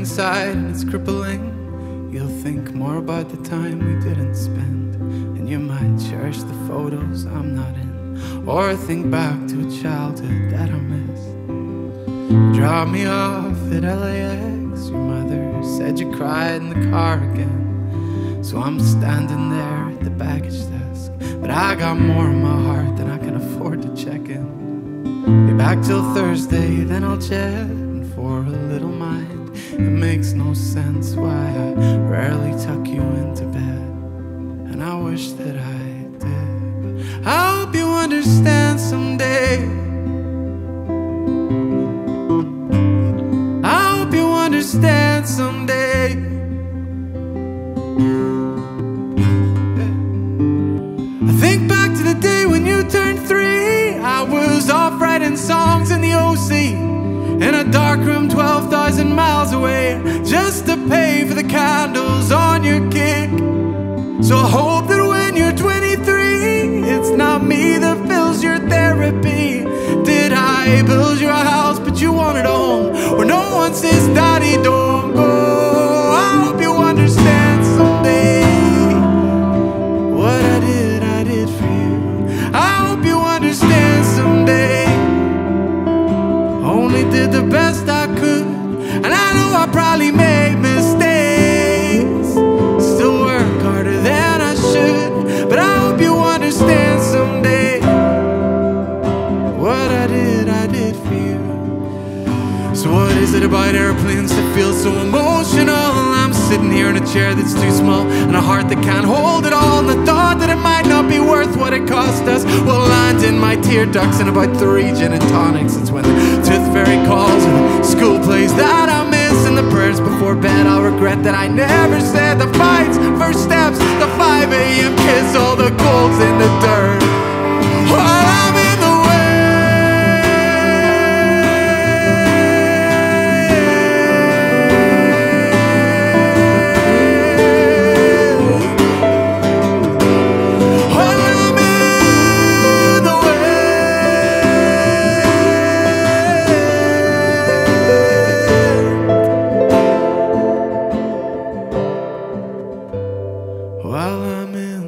inside and it's crippling, you'll think more about the time we didn't spend. And you might cherish the photos I'm not in, or think back to a childhood that I miss. Drop me off at LAX, your mother said you cried in the car again. So I'm standing there at the baggage desk, but I got more in my heart than I can afford to check in. Be back till Thursday, then I'll and for a little mind. It makes no sense why I rarely tuck you into bed, and I wish that I did. I hope you understand someday. I hope you understand someday. I think back to the day when you turned three. I was off writing songs in the OC 12,000 miles away just to pay for the candles on your kick. So I hope that when you're 23, it's not me that fills your therapy. Did I build your house, but you wanted a home where no one says, Daddy, don't go? I hope you understand someday what I did, I did for you. I hope you understand someday. Only did the best I could, and I know I probably made mistakes. Still work harder than I should, but I hope you understand someday. What I did, I did for you. So what is it about airplanes that feel so emotional? I'm sitting here in a chair that's too small and a heart that can't hold it all. And the thought that it might not be worth what it cost us will land in my tear ducts in about three gin and tonics. It's when the tooth fairy calls before bed. I'll regret that I never said the fights, first steps, the 5 a.m. kiss, all the goals in the dirt. while I'm in